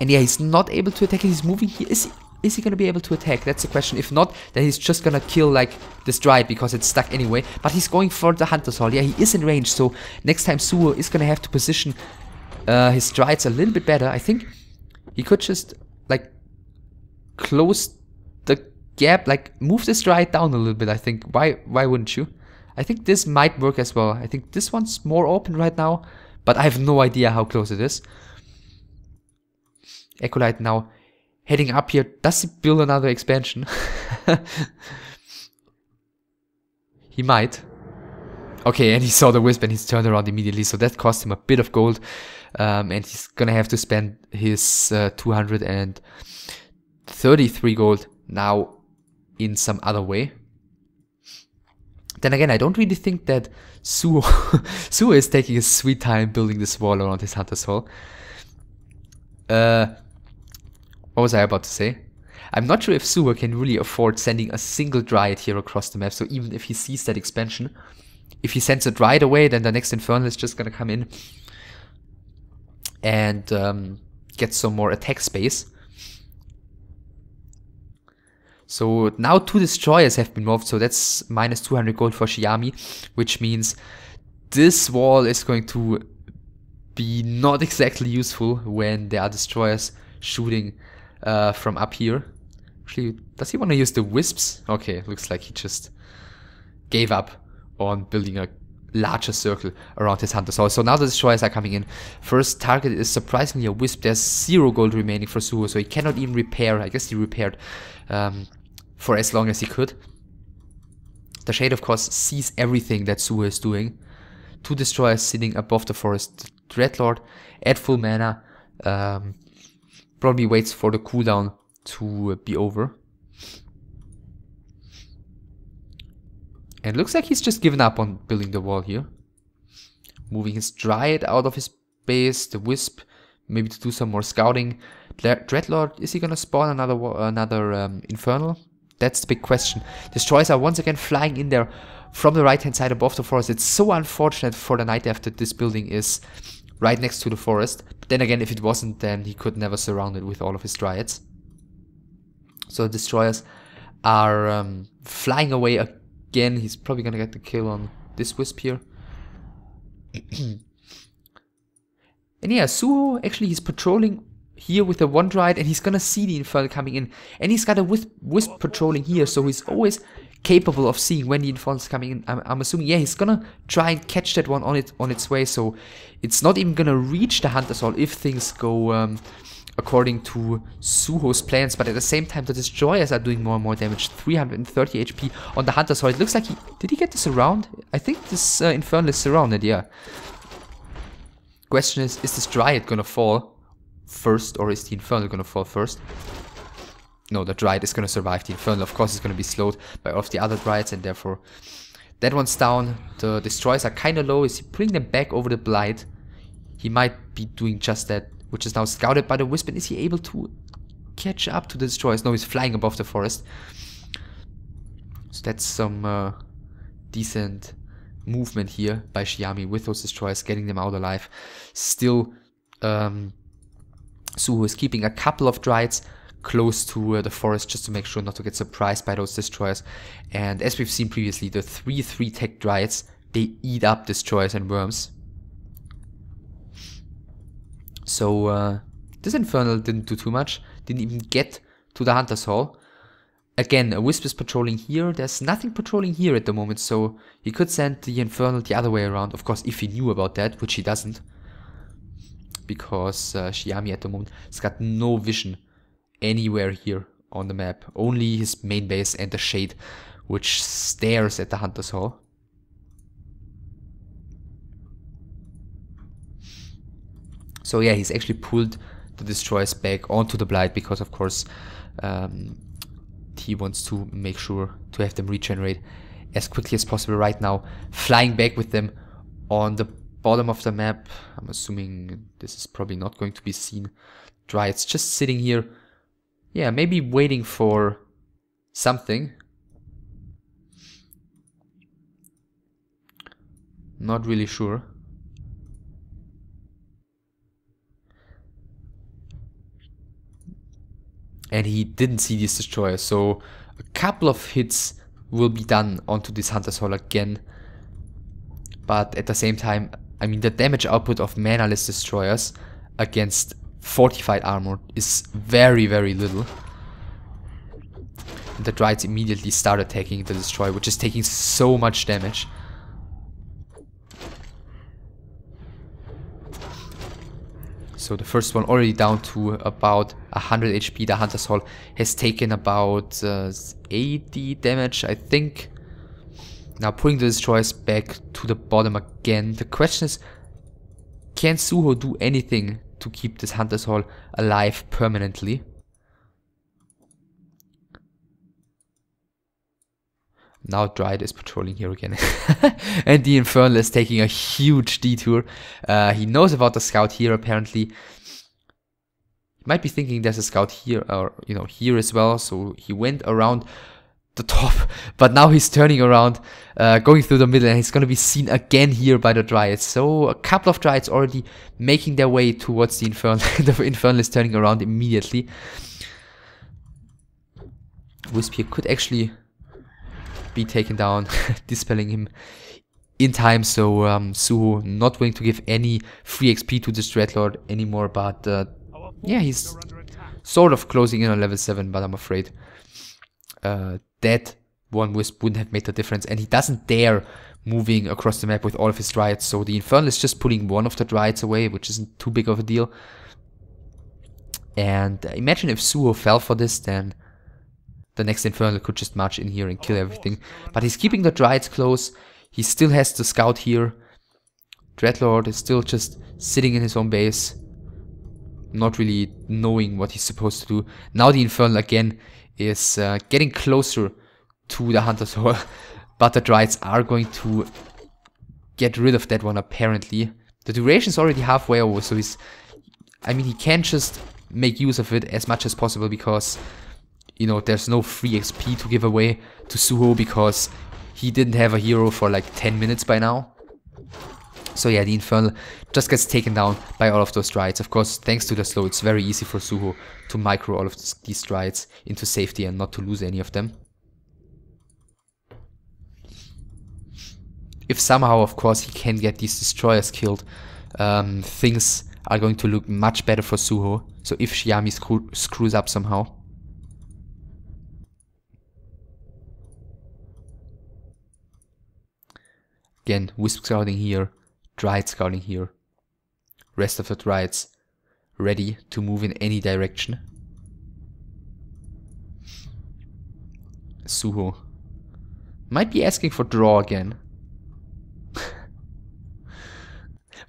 A: And yeah, he's not able to attack. He's moving here. Is he, is he gonna be able to attack? That's the question. If not, then he's just gonna kill like this Dryad because it's stuck anyway. But he's going for the Hunter's Hall. Yeah, he is in range. So next time Suho is gonna have to position uh, his strides a little bit better. I think he could just like close gap, like move this right down a little bit, I think. Why why wouldn't you? I think this might work as well. I think this one's more open right now, but I have no idea how close it is. Acolyte now heading up here. Does he build another expansion? he might. Okay, and he saw the wisp and he's turned around immediately, so that cost him a bit of gold. Um, and he's gonna have to spend his uh, 233 gold now in some other way. Then again, I don't really think that Suho, Suho is taking a sweet time building this wall around his Hunter's Hall. Uh, what was I about to say? I'm not sure if Suho can really afford sending a single Dryad here across the map, so even if he sees that expansion, if he sends it right away, then the next Infernal is just gonna come in and um, get some more attack space. So now two destroyers have been moved, so that's minus 200 gold for Xiami, which means this wall is going to be not exactly useful when there are destroyers shooting uh, from up here. Actually, does he want to use the wisps? Okay, looks like he just gave up on building a larger circle around his hunters. So, so now the destroyers are coming in. First target is surprisingly a wisp. There's zero gold remaining for Suho, so he cannot even repair. I guess he repaired um, for as long as he could. The Shade, of course, sees everything that Suho is doing. Two destroyers sitting above the forest. Dreadlord at full mana. Um, probably waits for the cooldown to be over. And looks like he's just given up on building the wall here. Moving his Dryad out of his base, the Wisp, maybe to do some more scouting. Dreadlord, is he gonna spawn another another um, Infernal? That's the big question. Destroyers are once again flying in there from the right hand side above the forest. It's so unfortunate for the Night that this building is right next to the forest. But then again, if it wasn't, then he could never surround it with all of his Dryads. So Destroyers are um, flying away again. He's probably gonna get the kill on this Wisp here. and yeah, Suho, actually he's patrolling here with the one Dryad and he's gonna see the Infernal coming in. And he's got a Wisp, wisp patrolling here, so he's always capable of seeing when the Infernal is coming in. I'm, I'm, assuming, yeah, he's gonna try and catch that one on it on its way, so it's not even gonna reach the Hunter's Hall if things go um, according to Suho's plans, but at the same time the Destroyers are doing more and more damage, 330 HP on the Hunter's Hall. It looks like he... Did he get this around? I think this uh, Infernal is surrounded, yeah. Question is, is this Dryad gonna fall first, or is the Infernal gonna fall first? No, the Dryad is gonna survive. The Infernal, of course, is gonna be slowed by all of the other Dryads, and therefore... That one's down. The Destroyers are kinda low. Is he putting them back over the Blight? He might be doing just that which is now scouted by the Wisp. And is he able to catch up to the destroyers? No, he's flying above the forest. So that's some uh, decent movement here by Xiami with those destroyers, getting them out alive. Still, um, Suho is keeping a couple of Dryads close to uh, the forest just to make sure not to get surprised by those destroyers. And as we've seen previously, the 3-3 tech Dryads, they eat up destroyers and worms. So uh, this Infernal didn't do too much, didn't even get to the Hunter's Hall. Again, a Wisp is patrolling here, there's nothing patrolling here at the moment, so he could send the Infernal the other way around, of course if he knew about that, which he doesn't. Because uh, at the moment has got no vision anywhere here on the map, only his main base and the Shade, which stares at the Hunter's Hall. So yeah, he's actually pulled the destroyers back onto the blight because of course um, he wants to make sure to have them regenerate as quickly as possible right now. Flying back with them on the bottom of the map. I'm assuming this is probably not going to be seen. Dry, it's just sitting here. Yeah, maybe waiting for something. Not really sure. and he didn't see this destroyer. So a couple of hits will be done onto this Hunter's Hall again. But at the same time, I mean the damage output of manaless destroyers against fortified armor is very very little. And the Dryads immediately start attacking the destroyer, which is taking so much damage. So the first one already down to about 100 HP. The Hunter's Hall has taken about uh, 80 damage, I think. Now putting the destroyers back to the bottom again. The question is, can Suho do anything to keep this Hunter's Hall alive permanently? Now Dryad is patrolling here again. and the Infernal is taking a huge detour. Uh, he knows about the scout here apparently. He might be thinking there's a scout here or, you know, here as well. So he went around the top. But now he's turning around, uh, going through the middle and he's going to be seen again here by the Dryads. So a couple of Dryads already making their way towards the Infernal. the Infernal is turning around immediately. Wisp could actually be taken down, dispelling him in time. So um, Suho not willing to give any free XP to this Dreadlord anymore, but uh, yeah, he's sort of closing in on level 7, but I'm afraid uh, that one Wisp wouldn't have made the difference, and he doesn't dare moving across the map with all of his Dryads, so the Infernal is just pulling one of the Dryads away, which isn't too big of a deal. And uh, imagine if Suho fell for this, then the next Infernal could just march in here and kill everything. But he's keeping the Dryads close. He still has the Scout here. Dreadlord is still just sitting in his own base. Not really knowing what he's supposed to do. Now the Infernal again is uh, getting closer to the Hunter's Hall. but the Dryads are going to get rid of that one apparently. The duration is already halfway over, so he's... I mean, he can just make use of it as much as possible because you know, there's no free XP to give away to Suho because he didn't have a hero for like 10 minutes by now. So yeah, the Infernal just gets taken down by all of those Dryads. Of course, thanks to the slow, it's very easy for Suho to micro all of these Dryads into safety and not to lose any of them. If somehow, of course, he can get these Destroyers killed, um, things are going to look much better for Suho. So if Xiami screw screws up somehow. Again, Wisp scouting here, Dryad scouting here. Rest of the Dryads ready to move in any direction. Suho might be asking for draw again. but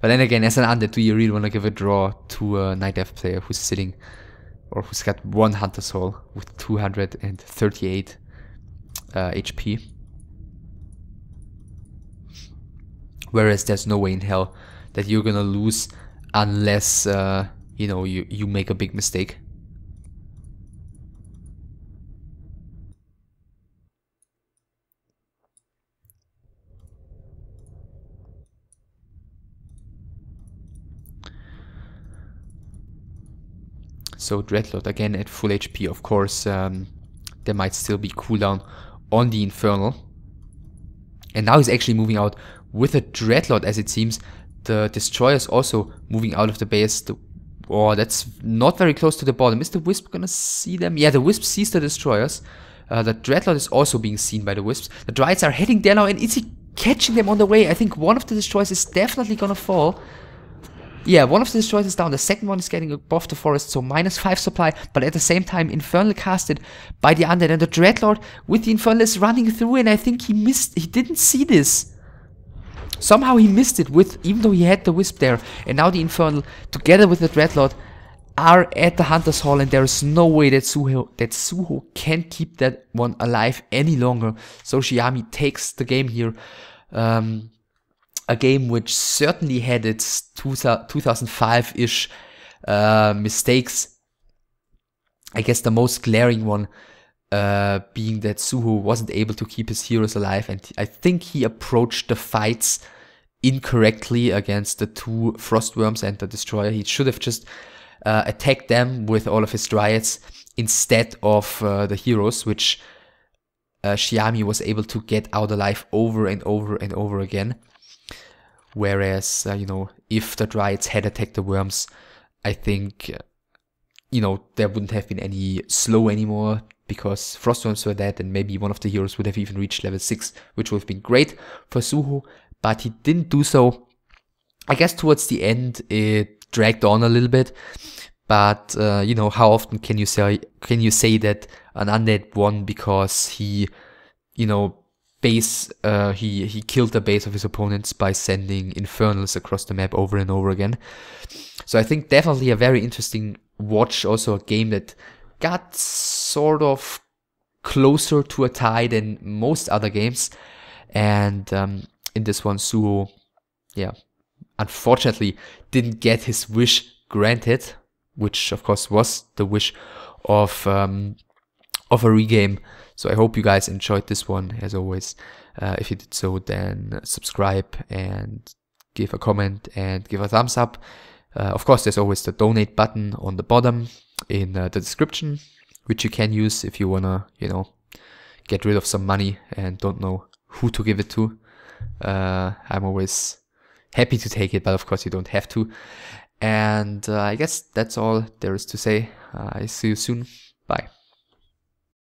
A: then again, as an undead, do you really want to give a draw to a Night Elf player who's sitting or who's got one Hunter's Hall with 238 uh, HP? Whereas there's no way in hell that you're gonna lose unless, uh, you know, you, you make a big mistake. So Dreadlord again at full HP, of course, um, there might still be cooldown on the Infernal. And now he's actually moving out with a Dreadlord as it seems. The Destroyer is also moving out of the base. The, oh, that's not very close to the bottom. Is the Wisp gonna see them? Yeah, the Wisp sees the Destroyers. Uh, the Dreadlord is also being seen by the Wisps. The Dryads are heading there now and is he catching them on the way? I think one of the Destroyers is definitely gonna fall. Yeah, one of the destroyers is down. The second one is getting above the forest, so minus 5 supply, but at the same time, Infernal casted by the Undead. And the Dreadlord with the Infernal is running through, and I think he missed, he didn't see this. Somehow he missed it, with even though he had the Wisp there. And now the Infernal, together with the Dreadlord, are at the Hunter's Hall, and there is no way that Suho, that Suho can keep that one alive any longer. So Xiami takes the game here. Um, a game which certainly had its 2005-ish uh, mistakes. I guess the most glaring one uh, being that Suho wasn't able to keep his heroes alive, and I think he approached the fights incorrectly against the two Frostworms and the Destroyer. He should have just uh, attacked them with all of his Dryads instead of uh, the heroes, which uh, Xiami was able to get out alive over and over and over again. Whereas, uh, you know, if the Dryads had attacked the worms, I think, you know, there wouldn't have been any slow anymore because Frostworms were dead and maybe one of the heroes would have even reached level 6, which would have been great for Suho, but he didn't do so. I guess towards the end it dragged on a little bit, but uh, you know, how often can you say can you say that an undead won because he, you know, base uh, he he killed the base of his opponents by sending infernals across the map over and over again. So I think definitely a very interesting watch. Also a game that got sort of closer to a tie than most other games, and um, in this one, Suho, yeah, unfortunately didn't get his wish granted, which of course was the wish of um, of a regame so I hope you guys enjoyed this one. As always, uh, if you did so, then subscribe and give a comment and give a thumbs up. Uh, of course, there's always the donate button on the bottom in uh, the description, which you can use if you wanna, you know, get rid of some money and don't know who to give it to. Uh, I'm always happy to take it, but of course you don't have to. And uh, I guess that's all there is to say. Uh, I see you soon. Bye.